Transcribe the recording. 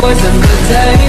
Poison the day.